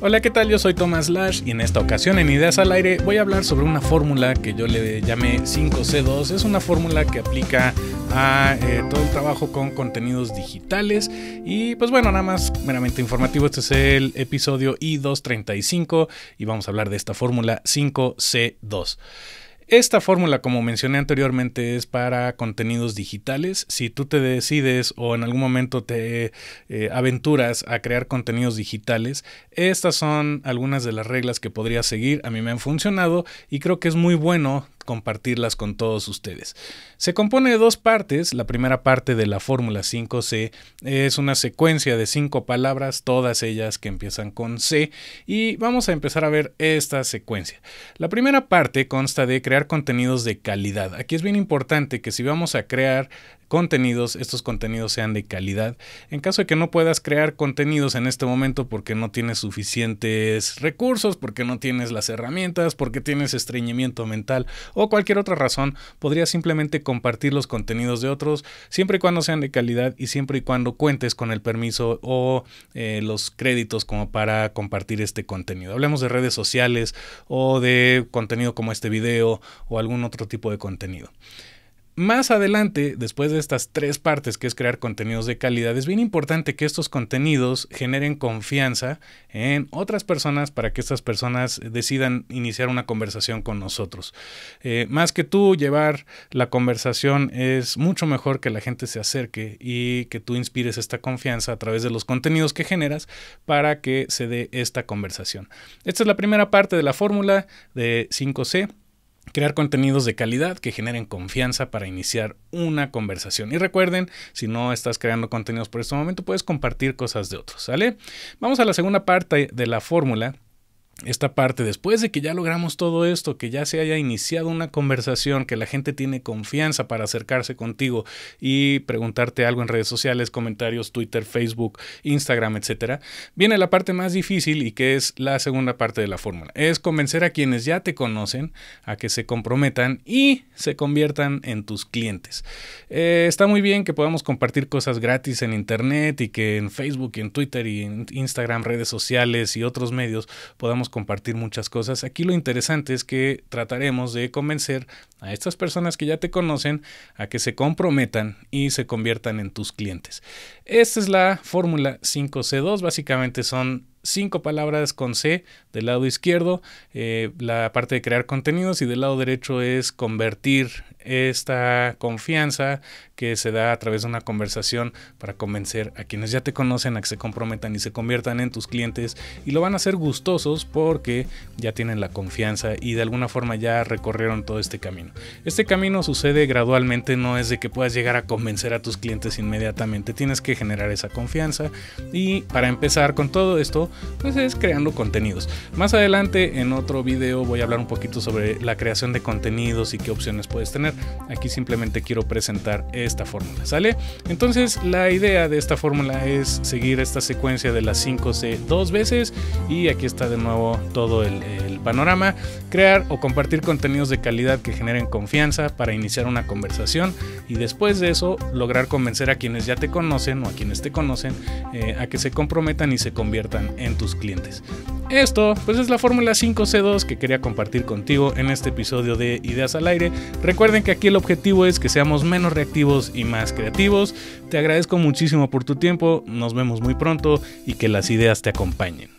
Hola, ¿qué tal? Yo soy Thomas Lash y en esta ocasión en Ideas al Aire voy a hablar sobre una fórmula que yo le llamé 5C2. Es una fórmula que aplica a eh, todo el trabajo con contenidos digitales y pues bueno, nada más meramente informativo. Este es el episodio I235 y vamos a hablar de esta fórmula 5C2. Esta fórmula, como mencioné anteriormente, es para contenidos digitales. Si tú te decides o en algún momento te eh, aventuras a crear contenidos digitales, estas son algunas de las reglas que podrías seguir. A mí me han funcionado y creo que es muy bueno compartirlas con todos ustedes. Se compone de dos partes. La primera parte de la fórmula 5C es una secuencia de cinco palabras, todas ellas que empiezan con C, y vamos a empezar a ver esta secuencia. La primera parte consta de crear contenidos de calidad. Aquí es bien importante que si vamos a crear contenidos, estos contenidos sean de calidad. En caso de que no puedas crear contenidos en este momento porque no tienes suficientes recursos, porque no tienes las herramientas, porque tienes estreñimiento mental o cualquier otra razón, podrías simplemente compartir los contenidos de otros siempre y cuando sean de calidad y siempre y cuando cuentes con el permiso o eh, los créditos como para compartir este contenido. Hablemos de redes sociales o de contenido como este video o algún otro tipo de contenido. Más adelante, después de estas tres partes, que es crear contenidos de calidad, es bien importante que estos contenidos generen confianza en otras personas para que estas personas decidan iniciar una conversación con nosotros. Eh, más que tú llevar la conversación, es mucho mejor que la gente se acerque y que tú inspires esta confianza a través de los contenidos que generas para que se dé esta conversación. Esta es la primera parte de la fórmula de 5C crear contenidos de calidad que generen confianza para iniciar una conversación. Y recuerden, si no estás creando contenidos por este momento, puedes compartir cosas de otros, ¿sale? Vamos a la segunda parte de la fórmula esta parte, después de que ya logramos todo esto, que ya se haya iniciado una conversación, que la gente tiene confianza para acercarse contigo y preguntarte algo en redes sociales, comentarios, Twitter, Facebook, Instagram, etcétera, viene la parte más difícil y que es la segunda parte de la fórmula. Es convencer a quienes ya te conocen a que se comprometan y se conviertan en tus clientes. Eh, está muy bien que podamos compartir cosas gratis en Internet y que en Facebook y en Twitter y en Instagram, redes sociales y otros medios podamos compartir muchas cosas. Aquí lo interesante es que trataremos de convencer a estas personas que ya te conocen a que se comprometan y se conviertan en tus clientes. Esta es la fórmula 5C2. Básicamente son cinco palabras con C del lado izquierdo, eh, la parte de crear contenidos y del lado derecho es convertir esta confianza que se da a través de una conversación para convencer a quienes ya te conocen a que se comprometan y se conviertan en tus clientes y lo van a hacer gustosos porque ya tienen la confianza y de alguna forma ya recorrieron todo este camino. Este camino sucede gradualmente, no es de que puedas llegar a convencer a tus clientes inmediatamente, tienes que generar esa confianza y para empezar con todo esto pues es creando contenidos. Más adelante en otro video voy a hablar un poquito sobre la creación de contenidos y qué opciones puedes tener. Aquí simplemente quiero presentar esta fórmula, ¿sale? Entonces la idea de esta fórmula es seguir esta secuencia de las 5C dos veces y aquí está de nuevo todo el, panorama. Crear o compartir contenidos de calidad que generen confianza para iniciar una conversación y después de eso lograr convencer a quienes ya te conocen o a quienes te conocen eh, a que se comprometan y se conviertan en tus clientes. Esto, pues es la fórmula 5C2 que quería compartir contigo en este episodio de Ideas al Aire. Recuerden que aquí el objetivo es que seamos menos reactivos y más creativos. Te agradezco muchísimo por tu tiempo, nos vemos muy pronto y que las ideas te acompañen.